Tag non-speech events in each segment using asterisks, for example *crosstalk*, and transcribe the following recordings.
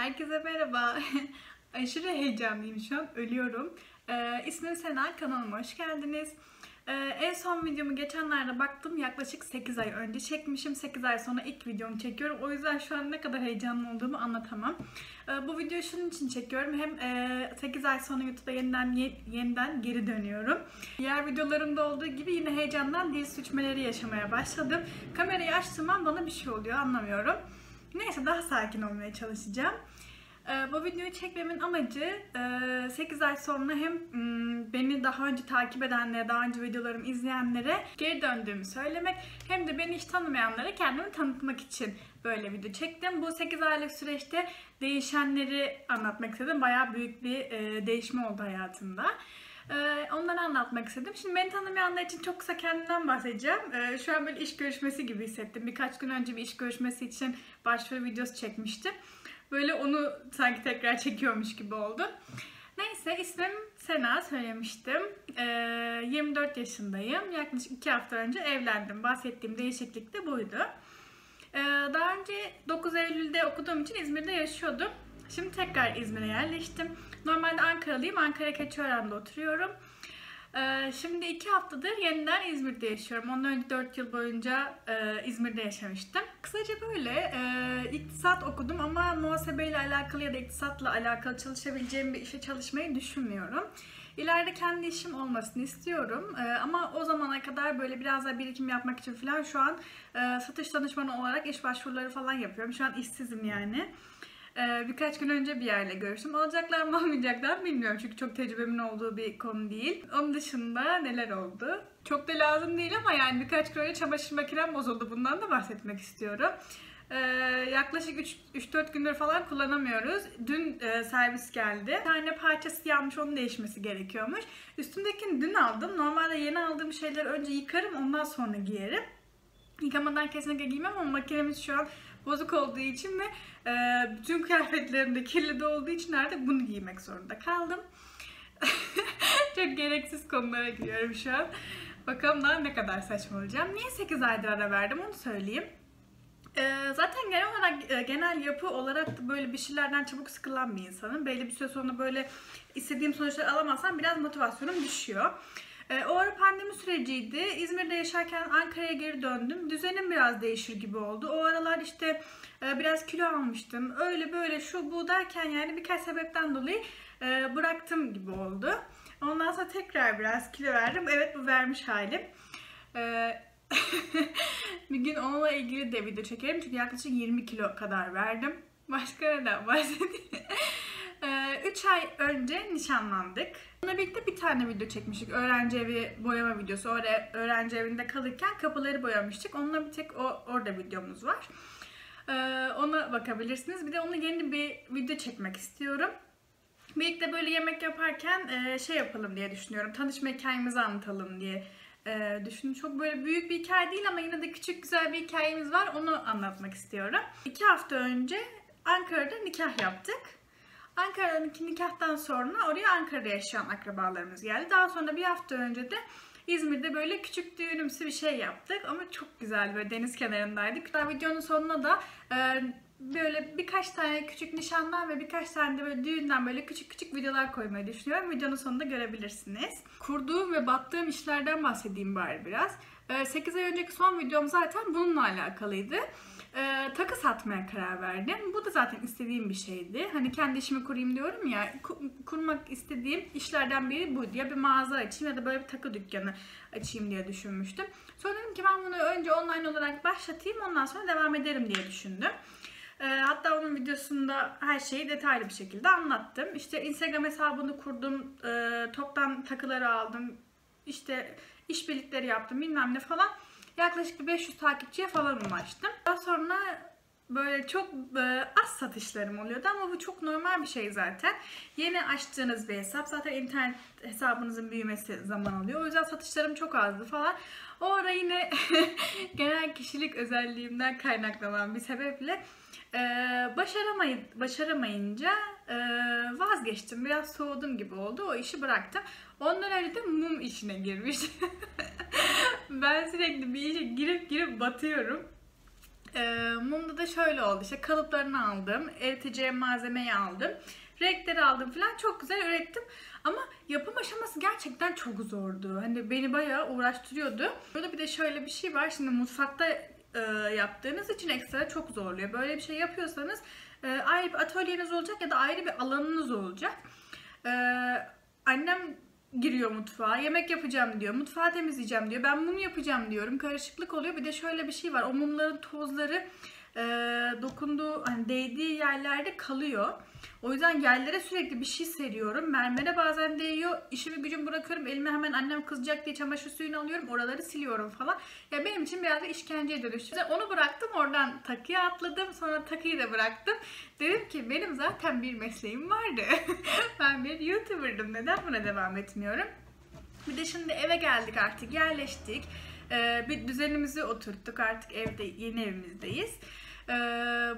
Herkese merhaba. *laughs* Aşırı heyecanlıyım şu an. Ölüyorum. Ee, ismim Sena. Kanalıma hoş geldiniz. Ee, en son videomu geçenlerde baktım. Yaklaşık 8 ay önce çekmişim. 8 ay sonra ilk videomu çekiyorum. O yüzden şu an ne kadar heyecanlı olduğumu anlatamam. Ee, bu videoyu şunun için çekiyorum. Hem e, 8 ay sonra YouTube'a yeniden ye- yeniden geri dönüyorum. Diğer videolarımda olduğu gibi yine heyecandan dil sürçmeleri yaşamaya başladım. Kamerayı açtığım an bana bir şey oluyor. Anlamıyorum. Neyse daha sakin olmaya çalışacağım. Ee, bu videoyu çekmemin amacı e, 8 ay sonra hem mm, beni daha önce takip edenlere, daha önce videolarımı izleyenlere geri döndüğümü söylemek hem de beni hiç tanımayanlara kendimi tanıtmak için böyle video çektim. Bu 8 aylık süreçte değişenleri anlatmak istedim. Bayağı büyük bir e, değişme oldu hayatımda. Ee, onları anlatmak istedim. Şimdi beni tanımayanlar için çok kısa kendimden bahsedeceğim. Ee, şu an böyle iş görüşmesi gibi hissettim. Birkaç gün önce bir iş görüşmesi için başvuru videosu çekmiştim. Böyle onu sanki tekrar *laughs* çekiyormuş gibi oldu. Neyse ismim Sena söylemiştim. Ee, 24 yaşındayım. Yaklaşık 2 hafta önce evlendim. Bahsettiğim değişiklik de buydu. Ee, daha önce 9 Eylül'de okuduğum için İzmir'de yaşıyordum. Şimdi tekrar İzmir'e yerleştim. Normalde Ankaralıyım. Ankara Keçiören'de oturuyorum. Ee, şimdi iki haftadır yeniden İzmir'de yaşıyorum. Ondan önce 4 yıl boyunca e, İzmir'de yaşamıştım. Kısaca böyle e, iktisat okudum ama muhasebeyle alakalı ya da iktisatla alakalı çalışabileceğim bir işe çalışmayı düşünmüyorum. İleride kendi işim olmasını istiyorum. Ee, ama o zamana kadar böyle biraz daha birikim yapmak için falan şu an e, satış danışmanı olarak iş başvuruları falan yapıyorum. Şu an işsizim yani. Ee, birkaç gün önce bir yerle görüştüm. Alacaklar mı *laughs* almayacaklar mı bilmiyorum çünkü çok tecrübemin olduğu bir konu değil. Onun dışında neler oldu? Çok da lazım değil ama yani birkaç gün önce çamaşır makinem bozuldu. Bundan da bahsetmek istiyorum. Ee, yaklaşık 3-4 gündür falan kullanamıyoruz. Dün e, servis geldi. Bir tane parçası yanmış onun değişmesi gerekiyormuş. Üstümdekini dün aldım. Normalde yeni aldığım şeyleri önce yıkarım ondan sonra giyerim. Yıkamadan kesinlikle giymem ama makinemiz şu an bozuk olduğu için ve e, bütün kıyafetlerim de kirli de olduğu için artık bunu giymek zorunda kaldım. *laughs* Çok gereksiz konulara giriyorum şu an. Bakalım daha ne kadar saçma olacağım. Niye 8 aydır ara verdim onu söyleyeyim. Ee, zaten genel olarak e, genel yapı olarak da böyle bir şeylerden çabuk sıkılan bir insanım. Belli bir süre sonra böyle istediğim sonuçları alamazsam biraz motivasyonum düşüyor. Ee, o ara pandemi süreciydi. İzmir'de yaşarken Ankara'ya geri döndüm. Düzenim biraz değişir gibi oldu. O aralar işte e, biraz kilo almıştım. Öyle böyle şu bu derken yani birkaç sebepten dolayı e, bıraktım gibi oldu. Ondan sonra tekrar biraz kilo verdim. Evet bu vermiş halim. Ee, *laughs* bir gün onunla ilgili de video çekerim çünkü yaklaşık 20 kilo kadar verdim. Başka neden bahsedeyim? 3 ay önce nişanlandık. Onunla birlikte bir tane video çekmiştik. Öğrenci evi boyama videosu. Orada öğrenci evinde kalırken kapıları boyamıştık. Onunla bir tek o, orada videomuz var. Ee, ona bakabilirsiniz. Bir de onunla yeni bir video çekmek istiyorum. Birlikte böyle yemek yaparken e, şey yapalım diye düşünüyorum. Tanışma hikayemizi anlatalım diye e, düşündüm. Çok böyle büyük bir hikaye değil ama yine de küçük güzel bir hikayemiz var. Onu anlatmak istiyorum. İki hafta önce Ankara'da nikah yaptık. Ankara'daki nikahtan sonra oraya Ankara'da yaşayan akrabalarımız geldi. Daha sonra bir hafta önce de İzmir'de böyle küçük düğünümsü bir şey yaptık ama çok güzel böyle deniz kenarındaydık. Daha videonun sonuna da e, böyle birkaç tane küçük nişandan ve birkaç tane de böyle düğünden böyle küçük küçük videolar koymayı düşünüyorum. Videonun sonunda görebilirsiniz. Kurduğum ve battığım işlerden bahsedeyim bari biraz. 8 ay önceki son videom zaten bununla alakalıydı. Ee, takı satmaya karar verdim. Bu da zaten istediğim bir şeydi. Hani kendi işimi kurayım diyorum ya. ku- kurmak istediğim işlerden biri buydu. Ya bir mağaza açayım ya da böyle bir takı dükkanı açayım diye düşünmüştüm. Sonra dedim ki ben bunu önce online olarak başlatayım ondan sonra devam ederim diye düşündüm. Ee, hatta onun videosunda her şeyi detaylı bir şekilde anlattım. İşte Instagram hesabını kurdum, e, toptan takıları aldım, işte işbirlikleri yaptım bilmem ne falan. Yaklaşık bir 500 takipçiye falan ulaştım. Daha sonra böyle çok e, az satışlarım oluyordu ama bu çok normal bir şey zaten. Yeni açtığınız bir hesap zaten internet hesabınızın büyümesi zaman alıyor. O yüzden satışlarım çok azdı falan. O ara yine *laughs* genel kişilik özelliğimden kaynaklanan bir sebeple e, başaramayı, başaramayınca e, vazgeçtim. Biraz soğudum gibi oldu. O işi bıraktım. Ondan önce de mum işine girmiştim. *laughs* ben sürekli bir işe girip girip batıyorum. Ee, mumda da şöyle oldu. İşte kalıplarını aldım. Eriteceğim malzemeyi aldım. Renkleri aldım falan. Çok güzel ürettim. Ama yapım aşaması gerçekten çok zordu. Hani beni bayağı uğraştırıyordu. Burada bir de şöyle bir şey var. Şimdi mutfakta e, yaptığınız için ekstra çok zorluyor. Böyle bir şey yapıyorsanız e, ayrı bir atölyeniz olacak ya da ayrı bir alanınız olacak. E, annem giriyor mutfağa. Yemek yapacağım diyor. Mutfağı temizleyeceğim diyor. Ben mum yapacağım diyorum. Karışıklık oluyor. Bir de şöyle bir şey var. O mumların tozları e, dokunduğu, hani değdiği yerlerde kalıyor. O yüzden yerlere sürekli bir şey seriyorum. Mermere bazen değiyor. İşimi gücümü bırakıyorum. Elime hemen annem kızacak diye çamaşır suyunu alıyorum. Oraları siliyorum falan. Ya benim için biraz da işkenceye dönüştü. Onu bıraktım. Oradan takıya atladım. Sonra takıyı da bıraktım. Dedim ki benim zaten bir mesleğim vardı. *laughs* ben bir YouTuber'dım. Neden buna devam etmiyorum? Bir de şimdi eve geldik artık. Yerleştik. Ee, bir düzenimizi oturttuk. Artık evde yeni evimizdeyiz. Ee,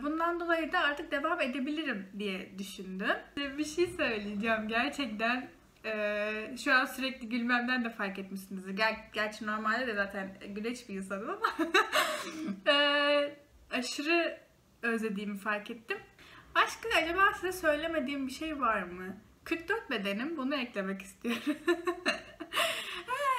bundan dolayı da artık devam edebilirim diye düşündüm. Bir şey söyleyeceğim gerçekten ee, şu an sürekli gülmemden de fark etmişsinizdir. Ger gerçi normalde de zaten güleç bir insanım ama *laughs* ee, aşırı özlediğimi fark ettim. Aşkım acaba size söylemediğim bir şey var mı? 44 bedenim bunu eklemek istiyorum. *laughs*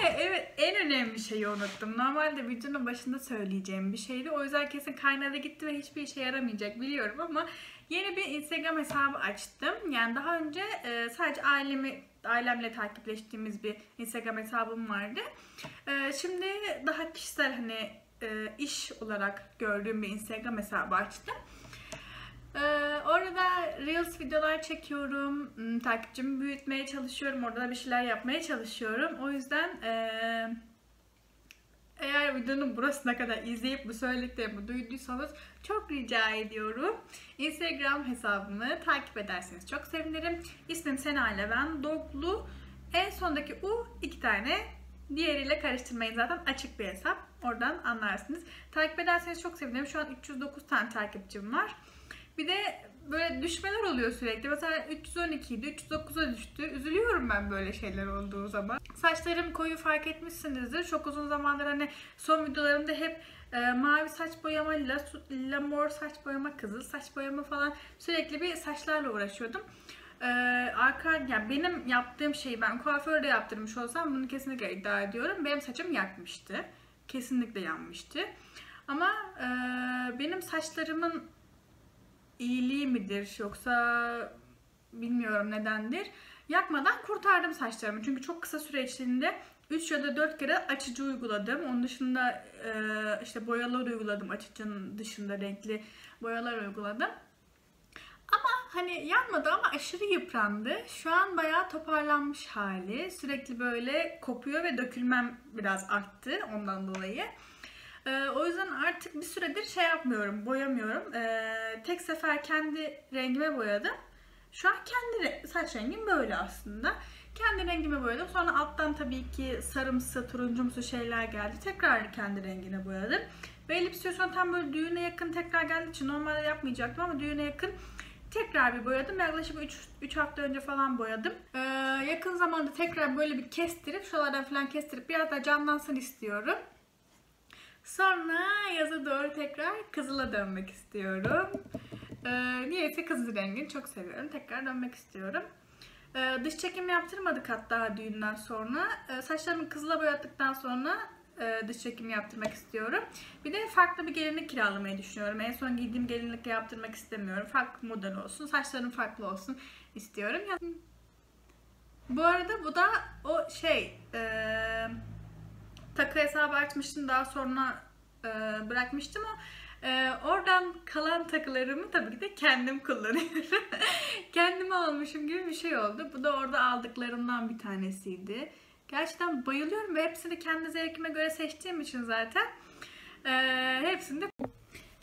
evet en önemli şeyi unuttum. Normalde videonun başında söyleyeceğim bir şeydi. O yüzden kesin kaynadı gitti ve hiçbir işe yaramayacak biliyorum ama yeni bir Instagram hesabı açtım. Yani daha önce e, sadece ailemi ailemle takipleştiğimiz bir Instagram hesabım vardı. E, şimdi daha kişisel hani e, iş olarak gördüğüm bir Instagram hesabı açtım. Ee, orada Reels videolar çekiyorum. Hmm, takipçimi büyütmeye çalışıyorum. Orada da bir şeyler yapmaya çalışıyorum. O yüzden ee, eğer videonun burasına kadar izleyip bu söylediklerimi duyduysanız çok rica ediyorum. Instagram hesabımı takip ederseniz çok sevinirim. İsmim Sena ile ben Doglu. En sondaki U iki tane Diğeriyle karıştırmayın zaten açık bir hesap. Oradan anlarsınız. Takip ederseniz çok sevinirim. Şu an 309 tane takipçim var. Bir de böyle düşmeler oluyor sürekli. Mesela 312 idi, 309'a düştü. Üzülüyorum ben böyle şeyler olduğu zaman. Saçlarım koyu fark etmişsinizdir. Çok uzun zamandır hani son videolarımda hep e, mavi saç boyama, lila, lila mor saç boyama, kızıl saç boyama falan sürekli bir saçlarla uğraşıyordum. Ee, arka yani benim yaptığım şeyi ben kuaförde yaptırmış olsam bunu kesinlikle iddia ediyorum. Benim saçım yakmıştı. Kesinlikle yanmıştı. Ama e, benim saçlarımın iyiliği midir yoksa bilmiyorum nedendir. Yakmadan kurtardım saçlarımı. Çünkü çok kısa süre içinde 3 ya da 4 kere açıcı uyguladım. Onun dışında e, işte boyalar uyguladım. Açıcının dışında renkli boyalar uyguladım. Ama hani yanmadı ama aşırı yıprandı. Şu an bayağı toparlanmış hali. Sürekli böyle kopuyor ve dökülmem biraz arttı ondan dolayı. Ee, o yüzden artık bir süredir şey yapmıyorum, boyamıyorum. Ee, tek sefer kendi rengime boyadım. Şu an kendi saç rengim böyle aslında. Kendi rengime boyadım. Sonra alttan tabii ki sarımsı, turuncumsu şeyler geldi. Tekrar kendi rengine boyadım. Ve elipsiyon tam böyle düğüne yakın tekrar geldiği için normalde yapmayacaktım ama düğüne yakın tekrar bir boyadım. Yaklaşık 3, 3 hafta önce falan boyadım. Ee, yakın zamanda tekrar böyle bir kestirip, şuralardan falan kestirip biraz daha canlansın istiyorum. Sonra yaza doğru tekrar kızıla dönmek istiyorum. Ee, niyeyse kızıl rengini çok seviyorum. Tekrar dönmek istiyorum. Ee, dış çekim yaptırmadık hatta düğünden sonra. Ee, saçlarımı kızıla boyattıktan sonra e, dış çekim yaptırmak istiyorum. Bir de farklı bir gelinlik kiralamayı düşünüyorum. En son giydiğim gelinlikle yaptırmak istemiyorum. Farklı model olsun, saçlarım farklı olsun istiyorum. Bu arada bu da o şey... E, takı hesabı açmıştım daha sonra e, bırakmıştım o. E, oradan kalan takılarımı tabii ki de kendim kullanıyorum. *laughs* Kendime almışım gibi bir şey oldu. Bu da orada aldıklarımdan bir tanesiydi. Gerçekten bayılıyorum ve hepsini kendi zevkime göre seçtiğim için zaten e, hepsini de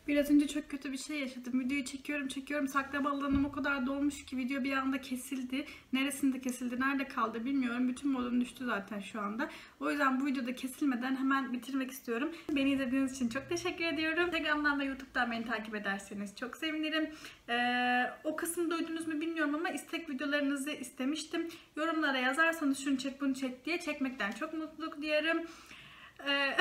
Biraz önce çok kötü bir şey yaşadım. Videoyu çekiyorum çekiyorum. Saklama alanım o kadar dolmuş ki video bir anda kesildi. Neresinde kesildi, nerede kaldı bilmiyorum. Bütün modum düştü zaten şu anda. O yüzden bu videoda kesilmeden hemen bitirmek istiyorum. Beni izlediğiniz için çok teşekkür ediyorum. Instagram'dan ve YouTube'dan beni takip ederseniz çok sevinirim. Ee, o kısmı duydunuz mu bilmiyorum ama istek videolarınızı istemiştim. Yorumlara yazarsanız şunu çek bunu çek diye çekmekten çok mutluluk duyarım. E,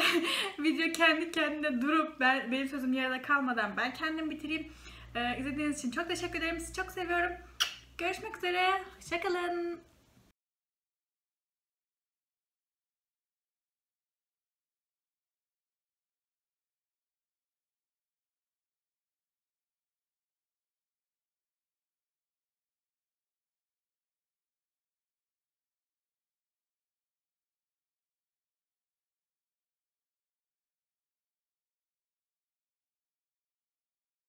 *laughs* video kendi kendine durup ben benim sözüm yarıda kalmadan ben kendim bitireyim. E, izlediğiniz için çok teşekkür ederim. Sizi çok seviyorum. Görüşmek üzere. Hoşçakalın.